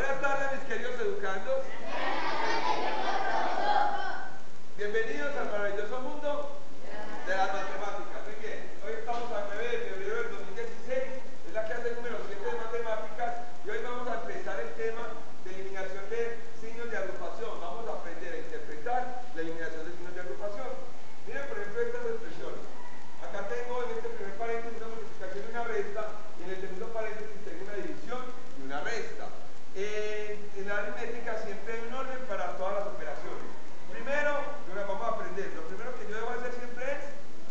Buenas tardes, mis queridos educandos. Bienvenidos al maravilloso mundo de las matemáticas. Muy bien, hoy estamos a 9 de febrero del 2016, es la clase número 7 de matemáticas y hoy vamos a empezar el tema de eliminación de signos de agrupación. Vamos a aprender a interpretar la eliminación de signos de agrupación. Miren, por ejemplo, estas expresiones. Acá tengo en este primer paréntesis una multiplicación y una resta, y en el segundo paréntesis tengo una división y una resta. En, en la aritmética siempre hay un orden para todas las operaciones. Primero, lo que vamos a aprender, lo primero que yo debo hacer siempre es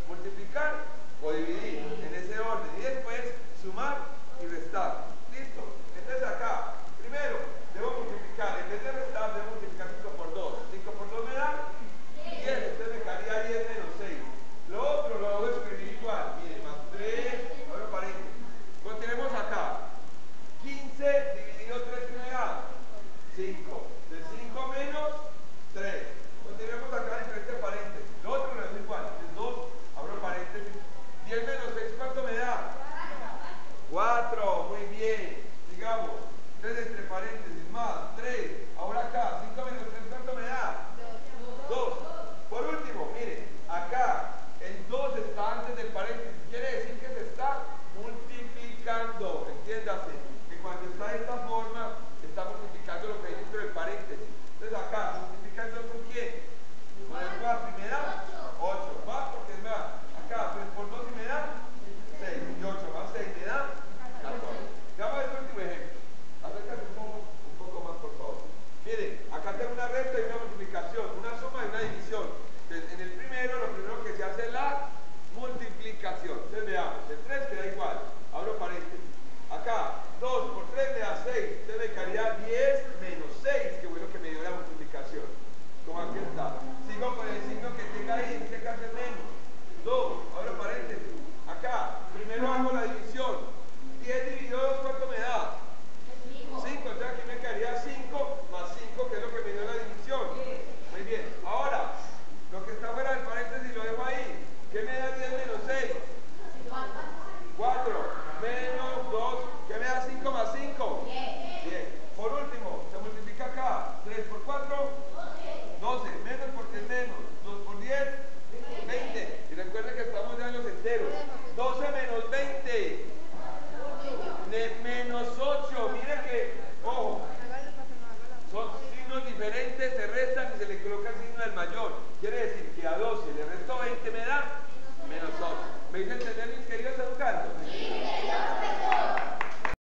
multiplicar o dividir en ese orden y después sumar y restar. ¿Listo? Entonces acá, primero, debo multiplicar, en vez de restar, debo multiplicar 5 por 2. 5 por 2 me da 10, entonces me quedaría 10 menos 6. Lo otro lo debo escribir igual, miren, más 3, ahora paréntesis. Lo tenemos acá, 15 dividido 3 que me da 5. De 5 menos 3. Continuemos acá entre este paréntesis. Lo otro lo es igual. Es 2, abro paréntesis. 10 menos 6, ¿cuánto me da? 4. Muy bien. Sigamos. 3 entre paréntesis más 3. Ahora acá, 5 menos 3, ¿cuánto me da? 2. Por último, miren, acá el 2 está antes del paréntesis. Quiere decir que se está multiplicando. Entiéndase que cuando está de esta forma, está multiplicando lo que hay dentro del paréntesis. Entonces acá, multiplicando con quién? Con el 4 y me da 8. Más porque me da acá 3 por 2 y me da 6. Y 8 más 6 me da 14. Veamos este último ejemplo. Acércate un poco, un poco más, por favor. Miren, acá tengo una recta y una multiplicación, una suma y una división. Entonces, en el primero, lo primero que se hace es la multiplicación. Entonces veamos, el 3 queda igual. Abro paréntesis. Acá, 2 por 3 me da 6. Entonces me quedaría 10 menos 6, que fue lo que me dio la multiplicación. Como aquí está. Sigo con el signo que tenga ahí, en este caso es menos. 2, abro paréntesis. Acá, primero hago la división. 10 dividido 2, ¿cuánto me da? 5, entonces aquí me quedaría 5 más 5, que es lo que me dio la división. Muy bien, ahora, lo que está fuera del paréntesis lo dejo ahí. ¿Qué me da 10 menos 6? 4 menos 2, ¿qué me da 5 más 5? 10. Por último, se multiplica acá. 3 por 4, 12. Menos porque es menos. 2 por 10, 20. Y recuerden que estamos ya en los enteros. 12 menos 20. Ne- menos 8. Mire que, ojo, son signos diferentes, se restan y se le coloca el signo del mayor. Quiere decir que a 12 le resto 20 me da menos 8. ¿Me entender mis queridos educandos?